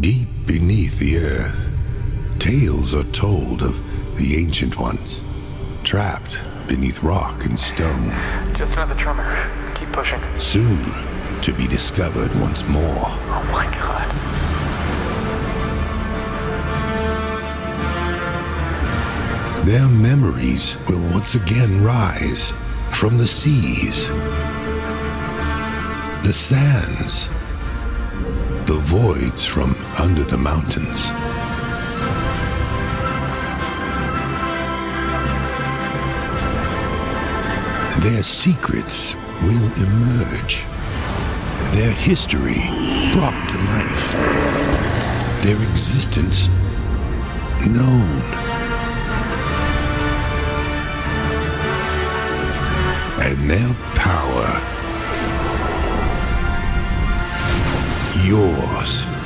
Deep beneath the earth, tales are told of the ancient ones, trapped beneath rock and stone, Just another tremor. Keep pushing. soon to be discovered once more. Oh my god. Their memories will once again rise from the seas, the sands, the voids from under the mountains. Their secrets will emerge, their history brought to life, their existence known. and their power yours.